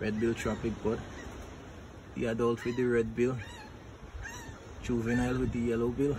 red bill tropic bud the adult with the red bill juvenile with the yellow bill